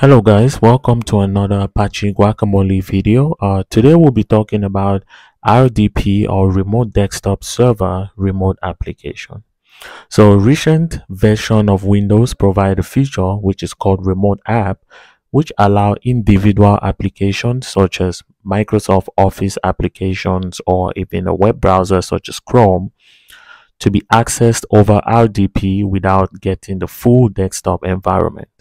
Hello guys, welcome to another Apache Guacamole video. Uh, today we'll be talking about RDP or Remote Desktop Server Remote Application. So recent version of Windows provide a feature which is called Remote App which allow individual applications such as Microsoft Office applications or even a web browser such as Chrome to be accessed over RDP without getting the full desktop environment.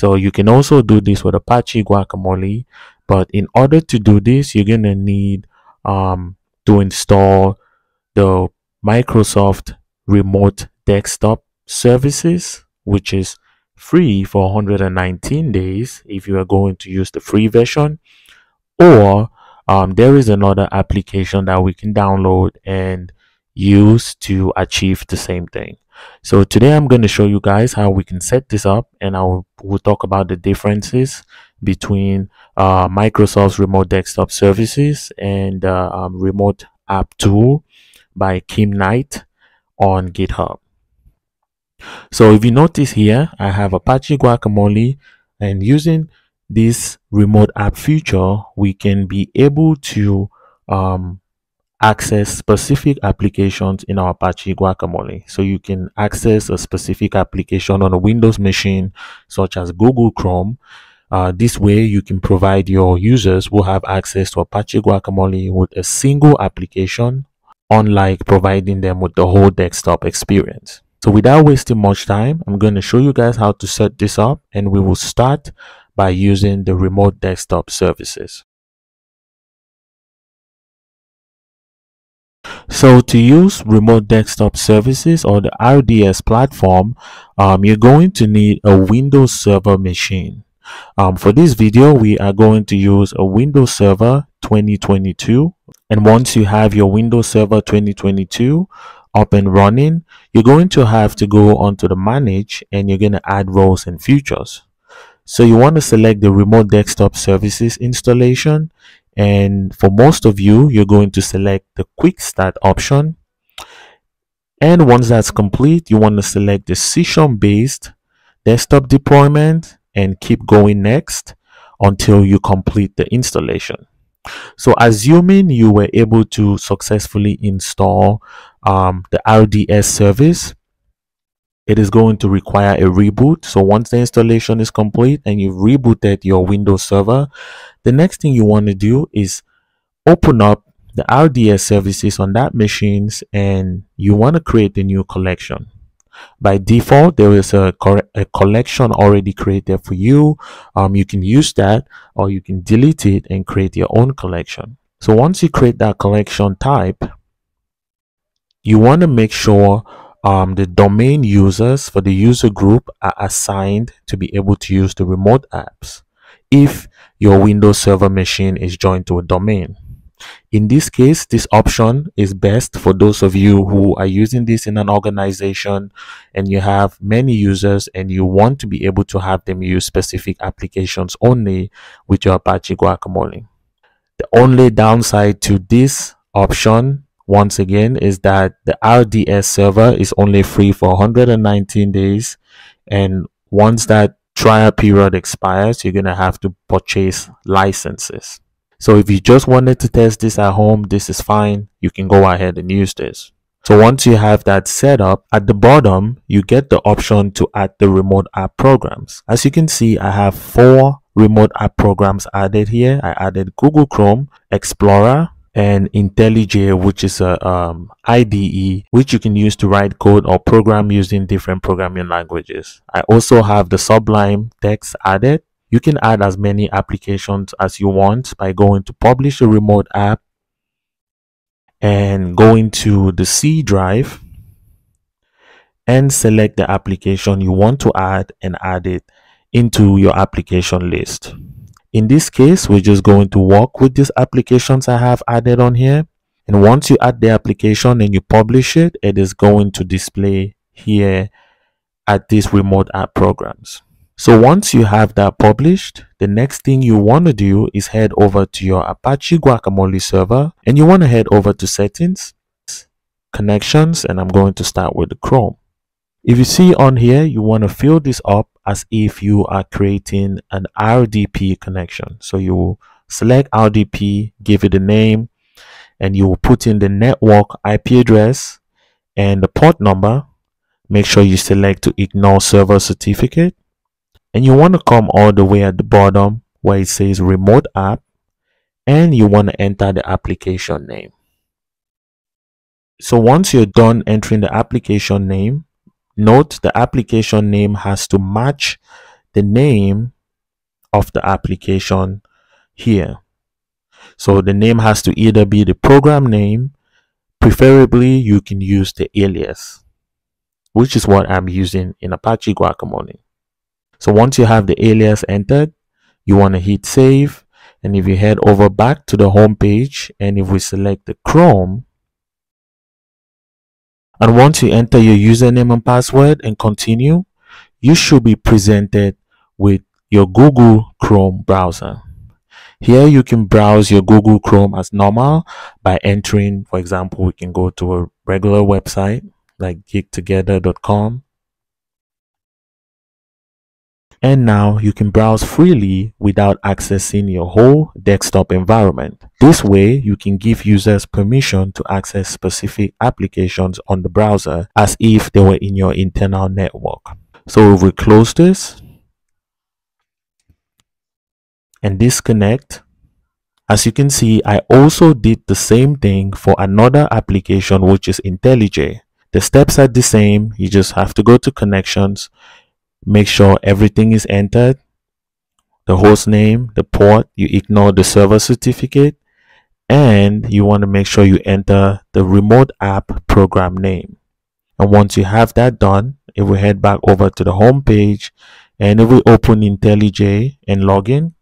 So you can also do this with Apache Guacamole. But in order to do this, you're to need um, to install the Microsoft Remote Desktop Services, which is free for 119 days if you are going to use the free version. Or um, there is another application that we can download and use to achieve the same thing. So today I'm going to show you guys how we can set this up and I will we'll talk about the differences between uh, Microsoft's remote desktop services and uh, um, remote app tool by Kim Knight on GitHub. So if you notice here, I have Apache Guacamole and using this remote app feature, we can be able to um, access specific applications in our Apache Guacamole. So you can access a specific application on a Windows machine, such as Google Chrome. Uh, this way, you can provide your users who have access to Apache Guacamole with a single application, unlike providing them with the whole desktop experience. So without wasting much time, I'm going to show you guys how to set this up and we will start by using the remote desktop services. So to use remote desktop services or the RDS platform, um, you're going to need a Windows Server machine. Um, for this video, we are going to use a Windows Server 2022. And once you have your Windows Server 2022 up and running, you're going to have to go onto the manage and you're going to add roles and features. So you want to select the remote desktop services installation and for most of you you're going to select the quick start option. And once that's complete you want to select session based desktop deployment and keep going next until you complete the installation. So assuming you were able to successfully install um, the RDS service it is going to require a reboot. So once the installation is complete and you've rebooted your Windows server, the next thing you want to do is open up the RDS services on that machines and you want to create a new collection. By default, there is a, a collection already created for you. Um, you can use that or you can delete it and create your own collection. So once you create that collection type, you want to make sure um, the domain users for the user group are assigned to be able to use the remote apps if your Windows Server machine is joined to a domain. In this case, this option is best for those of you who are using this in an organization and you have many users and you want to be able to have them use specific applications only with your Apache Guacamole. The only downside to this option once again is that the RDS server is only free for 119 days. And once that trial period expires you're gonna have to purchase licenses. So if you just wanted to test this at home this is fine. You can go ahead and use this. So once you have that set up at the bottom you get the option to add the remote app programs. As you can see i have four remote app programs added here. I added google chrome explorer and IntelliJ, which is a um, IDE, which you can use to write code or program using different programming languages. I also have the Sublime text added. You can add as many applications as you want by going to publish a remote app and going to the C drive and select the application you want to add and add it into your application list. In this case, we're just going to work with these applications I have added on here. And once you add the application and you publish it, it is going to display here at these remote app programs. So once you have that published, the next thing you want to do is head over to your Apache Guacamole server and you want to head over to settings, connections, and I'm going to start with the Chrome. If you see on here, you want to fill this up as if you are creating an RDP connection. So you select RDP, give it a name, and you will put in the network IP address and the port number. Make sure you select to ignore server certificate. And you want to come all the way at the bottom where it says remote app and you want to enter the application name. So once you're done entering the application name, note the application name has to match the name of the application here. So the name has to either be the program name, preferably you can use the alias, which is what I'm using in Apache Guacamole. So once you have the alias entered, you want to hit save. And if you head over back to the home page and if we select the Chrome, and once you enter your username and password and continue, you should be presented with your Google Chrome browser. Here you can browse your Google Chrome as normal by entering, for example, we can go to a regular website like geek2gether.com and now you can browse freely without accessing your whole desktop environment. This way, you can give users permission to access specific applications on the browser as if they were in your internal network. So if we close this and disconnect, as you can see, I also did the same thing for another application which is IntelliJ. The steps are the same. You just have to go to connections make sure everything is entered. The host name the port you ignore the server certificate and you want to make sure you enter the remote app program name. And once you have that done if we head back over to the home page and if we open IntelliJ and login.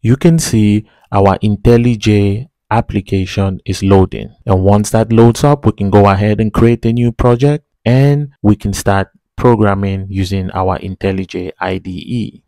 You can see our IntelliJ application is loading. And once that loads up we can go ahead and create a new project and we can start programming using our IntelliJ IDE.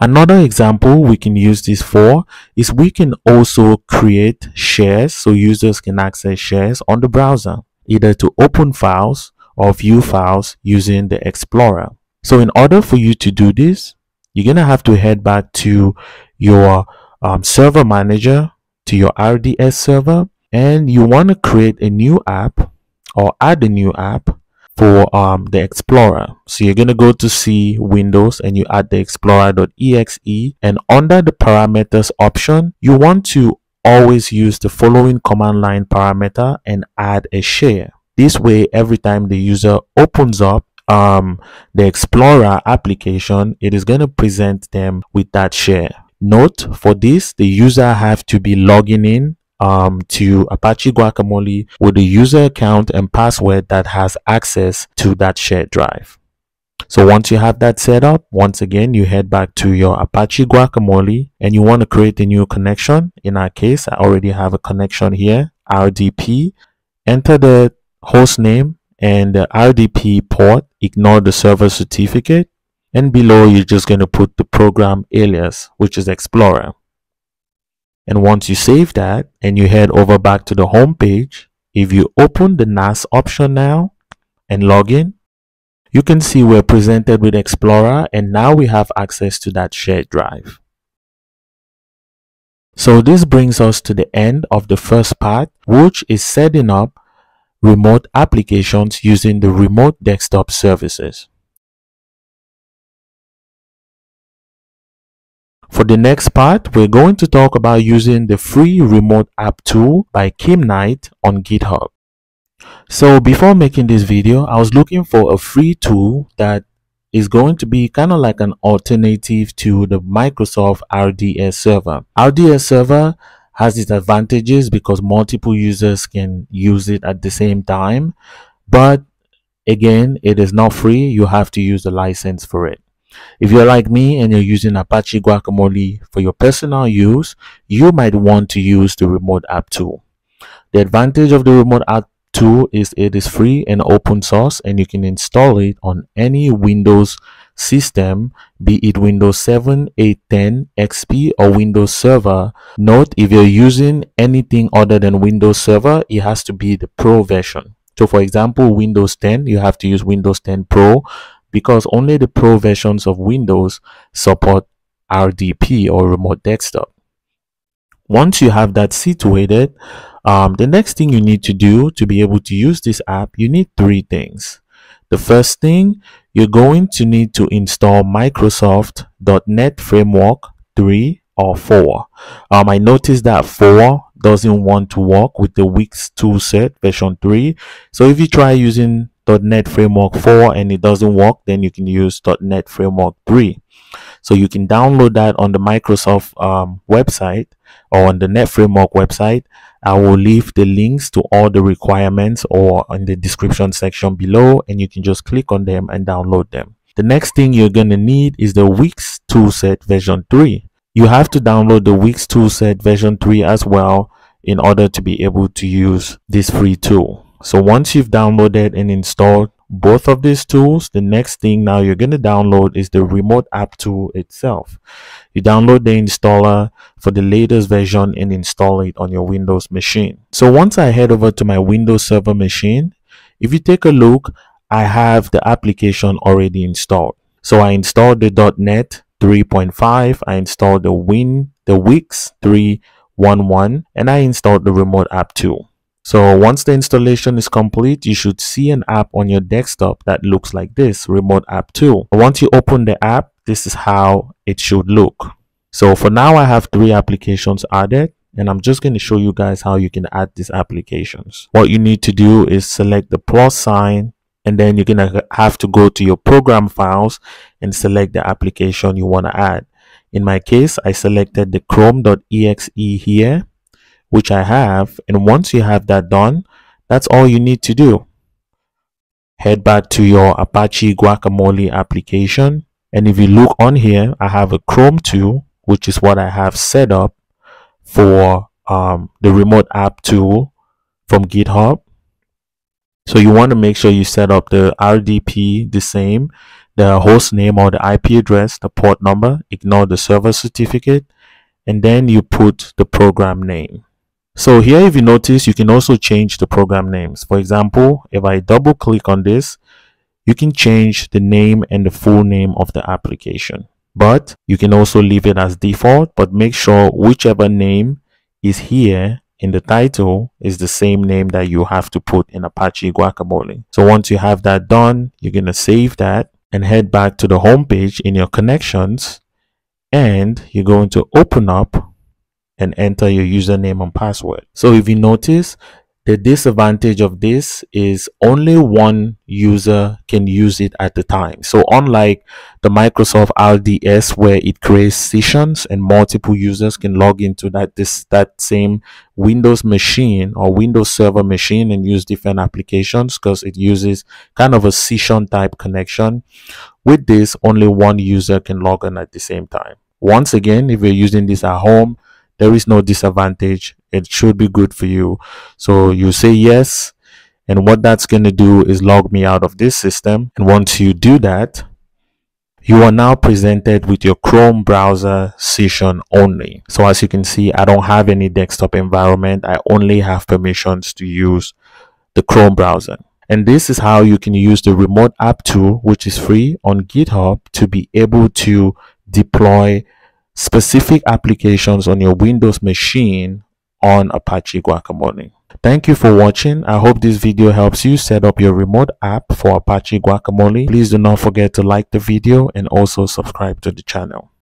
Another example we can use this for is we can also create shares so users can access shares on the browser, either to open files or view files using the Explorer. So in order for you to do this, you're going to have to head back to your um, server manager, to your RDS server, and you want to create a new app or add a new app for um, the Explorer. So you're going to go to C Windows and you add the Explorer.exe and under the parameters option, you want to always use the following command line parameter and add a share. This way, every time the user opens up um, the Explorer application, it is going to present them with that share. Note for this, the user have to be logging in um, to Apache Guacamole with a user account and password that has access to that shared drive. So once you have that set up, once again, you head back to your Apache Guacamole and you want to create a new connection. In our case, I already have a connection here, RDP. Enter the host name and the RDP port, ignore the server certificate. And below, you're just going to put the program alias, which is Explorer. And once you save that and you head over back to the home page, if you open the NAS option now and log in, you can see we're presented with Explorer and now we have access to that shared drive. So this brings us to the end of the first part, which is setting up remote applications using the remote desktop services. For the next part, we're going to talk about using the free remote app tool by Kim Knight on GitHub. So before making this video, I was looking for a free tool that is going to be kind of like an alternative to the Microsoft RDS server. RDS server has its advantages because multiple users can use it at the same time. But again, it is not free. You have to use the license for it. If you're like me and you're using Apache Guacamole for your personal use, you might want to use the remote app tool. The advantage of the remote app tool is it is free and open source and you can install it on any Windows system, be it Windows 7, 8, 10, XP or Windows Server. Note if you're using anything other than Windows Server, it has to be the Pro version. So for example, Windows 10, you have to use Windows 10 Pro because only the Pro versions of Windows support RDP or remote desktop. Once you have that situated, um, the next thing you need to do to be able to use this app, you need three things. The first thing, you're going to need to install Microsoft.NET Framework 3 or 4. Um, I noticed that 4 doesn't want to work with the Wix toolset version 3. So if you try using .NET Framework 4 and it doesn't work, then you can use .NET Framework 3. So you can download that on the Microsoft um, website or on the Net Framework website. I will leave the links to all the requirements or in the description section below and you can just click on them and download them. The next thing you're going to need is the Wix toolset version 3 you have to download the Wix toolset version 3 as well in order to be able to use this free tool. So once you've downloaded and installed both of these tools, the next thing now you're going to download is the remote app tool itself. You download the installer for the latest version and install it on your Windows machine. So once I head over to my Windows Server machine, if you take a look, I have the application already installed. So I installed the .NET 3.5 i installed the win the wix 311 and i installed the remote app too so once the installation is complete you should see an app on your desktop that looks like this remote app 2 once you open the app this is how it should look. So for now i have three applications added and I'm just going to show you guys how you can add these applications. What you need to do is select the plus sign and then you're gonna have to go to your program files and select the application you want to add. In my case I selected the chrome.exe here which I have and once you have that done that's all you need to do head back to your Apache Guacamole application and if you look on here I have a Chrome tool which is what I have set up for um, the remote app tool from GitHub so you want to make sure you set up the RDP the same, the host name or the IP address, the port number, ignore the server certificate, and then you put the program name. So here, if you notice, you can also change the program names. For example, if I double click on this, you can change the name and the full name of the application. But you can also leave it as default, but make sure whichever name is here in the title is the same name that you have to put in Apache Guacamole. So once you have that done, you're going to save that and head back to the home page in your connections and you're going to open up and enter your username and password. So if you notice, the disadvantage of this is only one user can use it at a time. So unlike the Microsoft RDS where it creates sessions and multiple users can log into that this that same Windows machine or Windows server machine and use different applications because it uses kind of a session type connection. With this, only one user can log in at the same time. Once again, if you're using this at home, there is no disadvantage it should be good for you so you say yes and what that's going to do is log me out of this system and once you do that you are now presented with your Chrome browser session only. So as you can see, I don't have any desktop environment. I only have permissions to use the Chrome browser. And this is how you can use the remote app tool, which is free on GitHub to be able to deploy specific applications on your Windows machine on Apache Guacamole. Thank you for watching. I hope this video helps you set up your remote app for Apache Guacamole. Please do not forget to like the video and also subscribe to the channel.